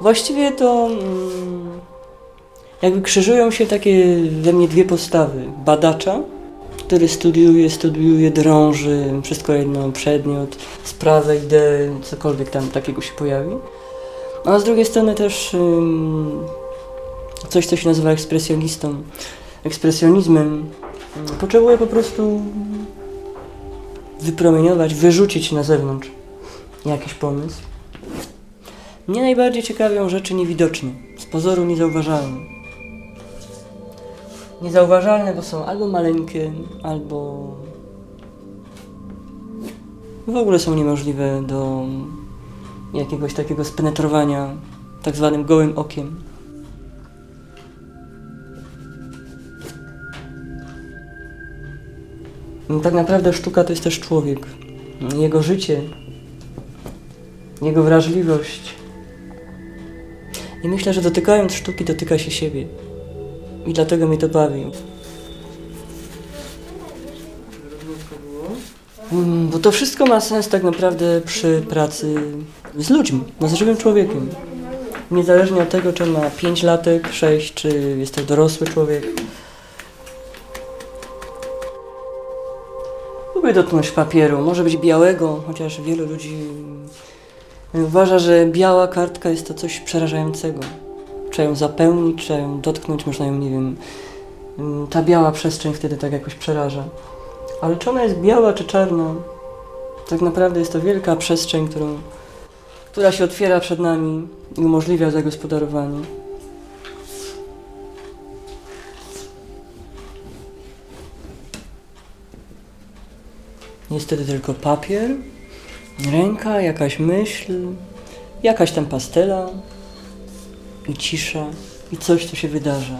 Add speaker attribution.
Speaker 1: Właściwie to mm, jakby krzyżują się takie we mnie dwie postawy. Badacza, który studiuje, studiuje, drąży, wszystko jedno, przedmiot, sprawę, ideę, cokolwiek tam takiego się pojawi. A z drugiej strony też ym, coś, co się nazywa ekspresjonistą, ekspresjonizmem. Potrzebuje po prostu wypromieniować, wyrzucić na zewnątrz jakiś pomysł. Mnie najbardziej ciekawią rzeczy niewidoczne, z pozoru niezauważalne. Niezauważalne, bo są albo maleńkie, albo w ogóle są niemożliwe do jakiegoś takiego spenetrowania tak zwanym gołym okiem. No, Tak naprawdę sztuka to jest też człowiek. Jego życie, jego wrażliwość. I myślę, że dotykając sztuki, dotyka się siebie. I dlatego mnie to bawi. Mm, Bo to wszystko ma sens tak naprawdę przy pracy z ludźmi, no z żywym człowiekiem. Niezależnie od tego, czy ma 5 latek, 6, czy jest to dorosły człowiek. Lubię dotknąć papieru, może być białego, chociaż wielu ludzi uważa, że biała kartka jest to coś przerażającego. Trzeba ją zapełnić, trzeba ją dotknąć, można ją, nie wiem, mm, ta biała przestrzeń wtedy tak jakoś przeraża. Ale czy ona jest biała czy czarna, tak naprawdę jest to wielka przestrzeń, którą, która się otwiera przed nami i umożliwia zagospodarowanie. Niestety tylko papier, ręka, jakaś myśl, jakaś tam pastela i cisza i coś, co się wydarza.